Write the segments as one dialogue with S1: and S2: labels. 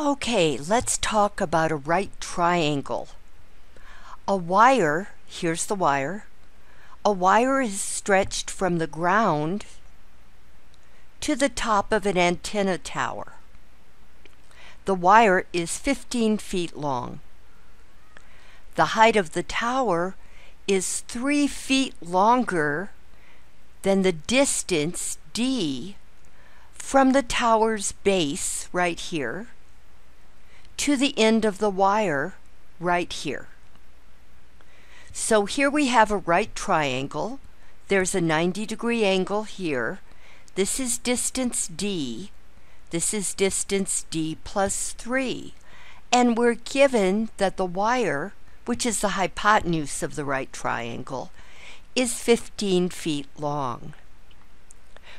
S1: Okay, let's talk about a right triangle. A wire, here's the wire. A wire is stretched from the ground to the top of an antenna tower. The wire is 15 feet long. The height of the tower is 3 feet longer than the distance d from the tower's base right here to the end of the wire right here. So here we have a right triangle. There's a 90 degree angle here. This is distance d. This is distance d plus 3. And we're given that the wire, which is the hypotenuse of the right triangle, is 15 feet long.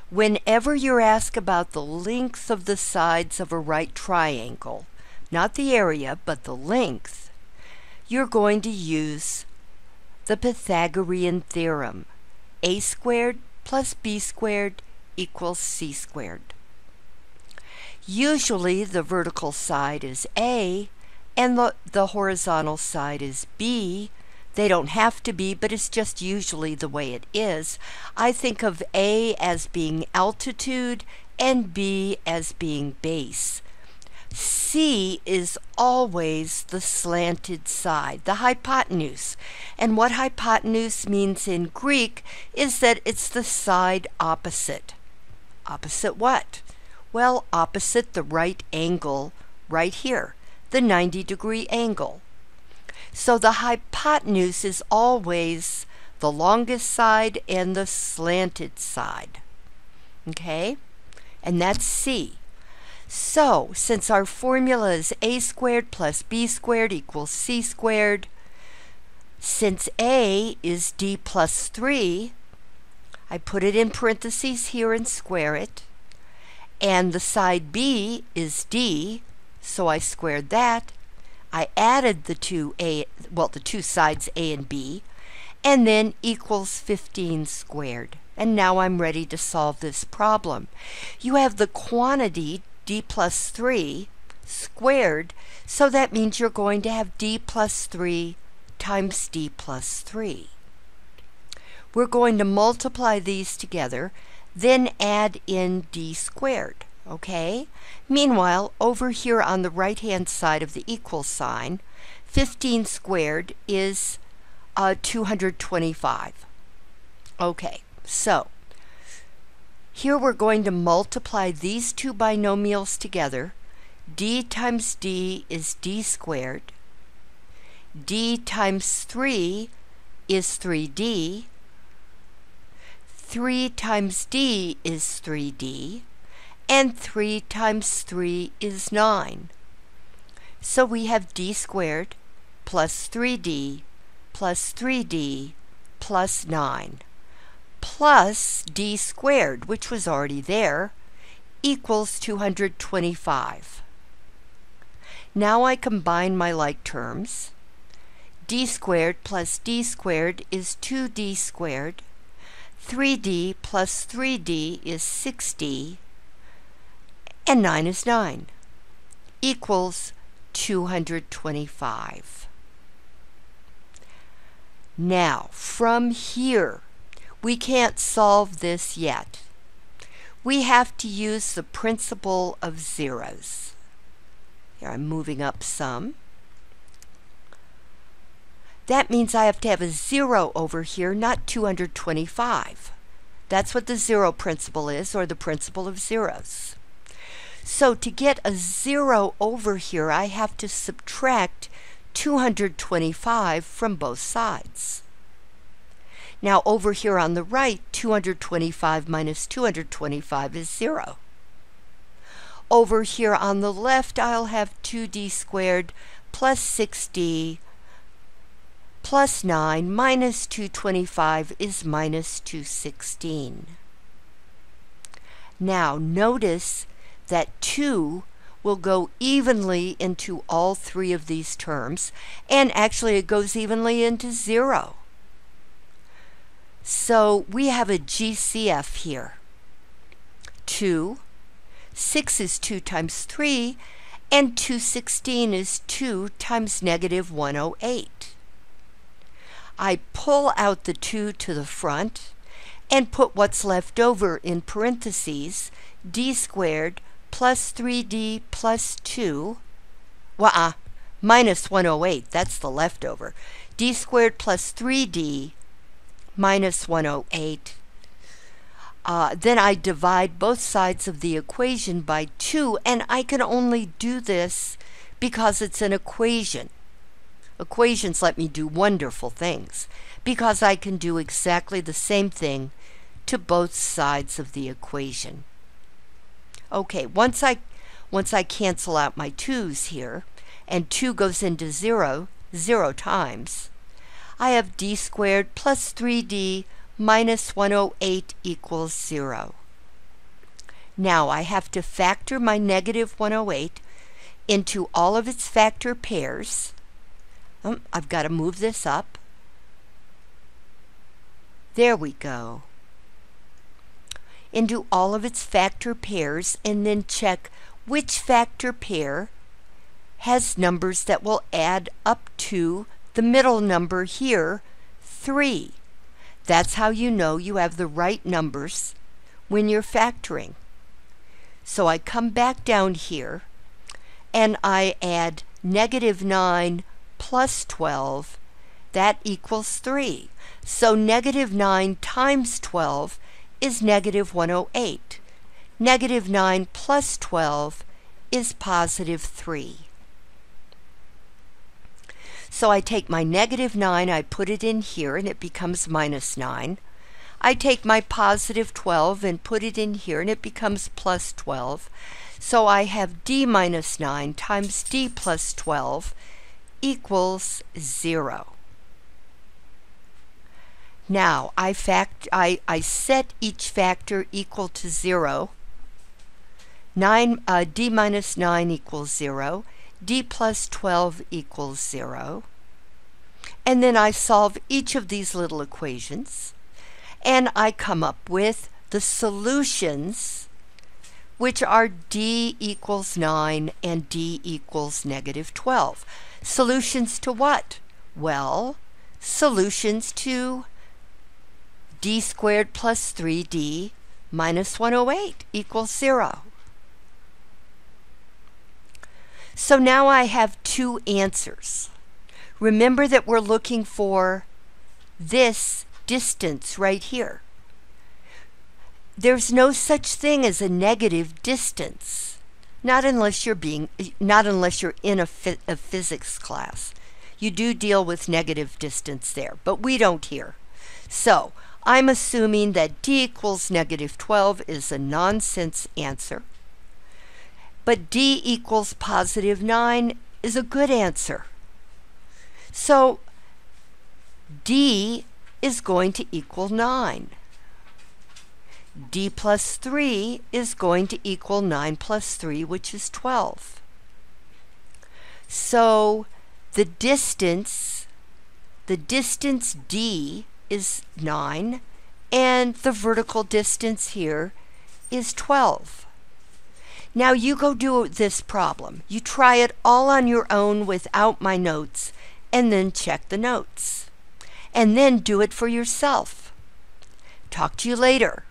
S1: Whenever you're asked about the length of the sides of a right triangle, not the area, but the length, you're going to use the Pythagorean theorem. a squared plus b squared equals c squared. Usually the vertical side is a and the, the horizontal side is b, they don't have to be, but it's just usually the way it is. I think of A as being altitude and B as being base. C is always the slanted side, the hypotenuse. And what hypotenuse means in Greek is that it's the side opposite. Opposite what? Well, opposite the right angle right here, the 90 degree angle. So the hypotenuse is always the longest side and the slanted side. Okay? And that's C. So, since our formula is a squared plus b squared equals c squared, since a is d plus 3, I put it in parentheses here and square it. And the side b is d, so I squared that. I added the two a well the two sides a and b and then equals 15 squared. And now I'm ready to solve this problem. You have the quantity d plus 3 squared, so that means you're going to have d plus 3 times d plus 3. We're going to multiply these together, then add in d squared okay? Meanwhile, over here on the right-hand side of the equal sign, 15 squared is uh, 225. Okay, so here we're going to multiply these two binomials together. d times d is d squared. d times 3 is 3d. 3 times d is 3d and 3 times 3 is 9. So we have d squared plus 3d plus 3d plus 9 plus d squared, which was already there, equals 225. Now I combine my like terms. d squared plus d squared is 2d squared. 3d plus 3d is 6d and 9 is 9 equals 225. Now, from here, we can't solve this yet. We have to use the principle of zeros. Here I'm moving up some. That means I have to have a zero over here, not 225. That's what the zero principle is, or the principle of zeros. So to get a zero over here, I have to subtract 225 from both sides. Now over here on the right, 225 minus 225 is zero. Over here on the left, I'll have 2d squared plus 6d plus 9 minus 225 is minus 216. Now notice that 2 will go evenly into all three of these terms, and actually it goes evenly into 0. So we have a GCF here. 2, 6 is 2 times 3, And 216 is 2 times negative 108. I pull out the 2 to the front and put what's left over in parentheses, d squared plus 3d plus 2, well, uh, minus 108, that's the leftover, d squared plus 3d minus 108. Uh, then I divide both sides of the equation by 2, and I can only do this because it's an equation. Equations let me do wonderful things because I can do exactly the same thing to both sides of the equation. Okay, once I once I cancel out my 2's here, and 2 goes into 0, 0 times, I have d squared plus 3d minus 108 equals 0. Now I have to factor my negative 108 into all of its factor pairs. Um, I've got to move this up. There we go. Into all of its factor pairs and then check which factor pair has numbers that will add up to the middle number here, 3. That's how you know you have the right numbers when you're factoring. So I come back down here and I add negative 9 plus 12. That equals 3. So negative 9 times 12 is negative 108. Negative 9 plus 12 is positive 3. So I take my negative 9, I put it in here, and it becomes minus 9. I take my positive 12 and put it in here, and it becomes plus 12. So I have d minus 9 times d plus 12 equals 0. Now I, fact, I, I set each factor equal to 0. 9, uh, d minus 9 equals 0 d plus 12 equals 0. And then I solve each of these little equations, and I come up with the solutions, which are d equals 9 and d equals negative 12. Solutions to what? Well, solutions to d squared plus 3d minus 108 equals 0. So now I have two answers. Remember that we're looking for this distance right here. There's no such thing as a negative distance. Not unless you're being not unless you're in a, a physics class. You do deal with negative distance there, but we don't here. So, I'm assuming that d equals negative 12 is a nonsense answer but D equals positive 9 is a good answer. So D is going to equal 9. D plus 3 is going to equal 9 plus 3, which is 12. So the distance, the distance D is 9, and the vertical distance here is 12. Now you go do this problem. You try it all on your own without my notes, and then check the notes. And then do it for yourself. Talk to you later.